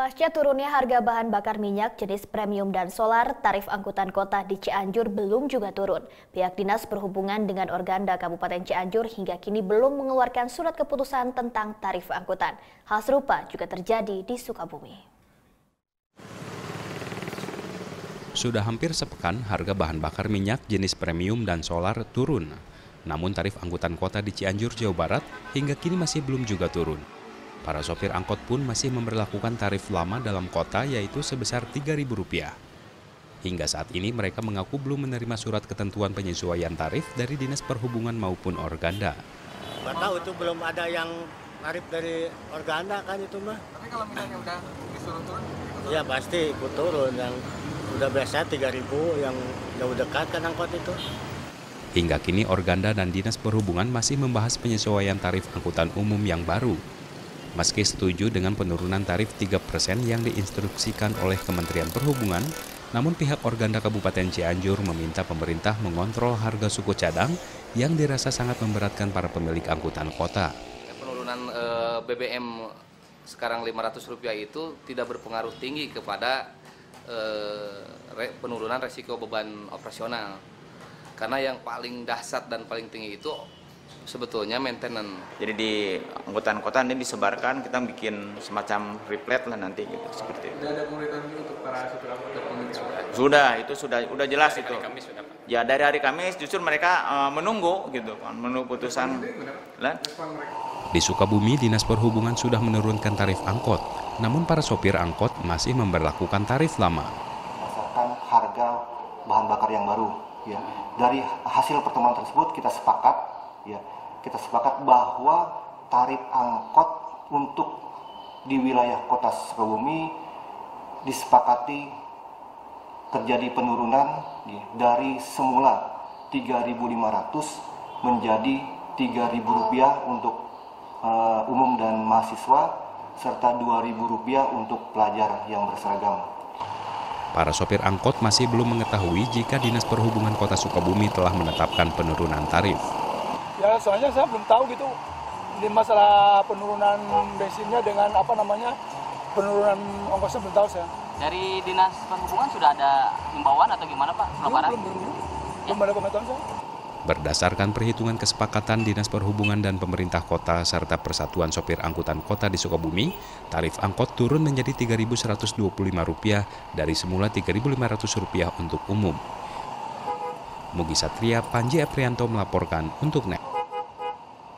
Pasca turunnya harga bahan bakar minyak jenis premium dan solar, tarif angkutan kota di Cianjur belum juga turun. Pihak Dinas Perhubungan dengan Organda Kabupaten Cianjur hingga kini belum mengeluarkan surat keputusan tentang tarif angkutan. Hal serupa juga terjadi di Sukabumi. Sudah hampir sepekan harga bahan bakar minyak jenis premium dan solar turun. Namun tarif angkutan kota di Cianjur, Jawa Barat hingga kini masih belum juga turun. Para sopir angkot pun masih memperlakukan tarif lama dalam kota yaitu sebesar Rp3.000. Hingga saat ini mereka mengaku belum menerima surat ketentuan penyesuaian tarif dari Dinas Perhubungan maupun Organda. Nggak tahu itu belum ada yang tarif dari Organda kan itu mah. Tapi kalau misalnya udah disuruh turun, Iya pasti ikut turun yang udah biasa 3000 yang jauh dekat kan angkot itu. Hingga kini Organda dan Dinas Perhubungan masih membahas penyesuaian tarif angkutan umum yang baru Meski setuju dengan penurunan tarif 3% yang diinstruksikan oleh Kementerian Perhubungan, namun pihak Organda Kabupaten Cianjur meminta pemerintah mengontrol harga suku cadang yang dirasa sangat memberatkan para pemilik angkutan kota. Penurunan eh, BBM sekarang Rp500 itu tidak berpengaruh tinggi kepada e, re, penurunan resiko beban operasional. Karena yang paling dahsyat dan paling tinggi itu sebetulnya maintenance. Jadi di angkutan kota ini disebarkan, kita bikin semacam replet lah nanti gitu seperti itu. Sudah ada monitoring untuk para supir angkutan Sudah, itu sudah sudah jelas dari itu. Hari Kamis sudah. Ya dari hari Kamis justru mereka uh, menunggu gitu kan, menunggu putusan. Di Sukabumi, Dinas Perhubungan sudah menurunkan tarif angkot, namun para sopir angkot masih memperlakukan tarif lama. Berdasarkan harga bahan bakar yang baru, ya. Dari hasil pertemuan tersebut kita sepakat ya kita sepakat bahwa tarif angkot untuk di wilayah kota Sukabumi disepakati terjadi penurunan ya, dari semula 3.500 menjadi 3.000 rupiah untuk uh, umum dan mahasiswa serta 2.000 rupiah untuk pelajar yang berseragam. Para sopir angkot masih belum mengetahui jika Dinas Perhubungan Kota Sukabumi telah menetapkan penurunan tarif ya soalnya saya belum tahu gitu di masalah penurunan bensinnya dengan apa namanya penurunan ongkosnya belum tahu saya. Dari dinas perhubungan sudah ada himbauan atau gimana pak? Belum, belum, belum, belum. belum ada pengetahuan saya. Berdasarkan perhitungan kesepakatan Dinas Perhubungan dan pemerintah kota serta Persatuan Sopir Angkutan Kota di Sukabumi, tarif angkot turun menjadi Rp3.125 dari semula Rp3.500 untuk umum. Mugi Satria Panji Aprianto melaporkan untuk NET.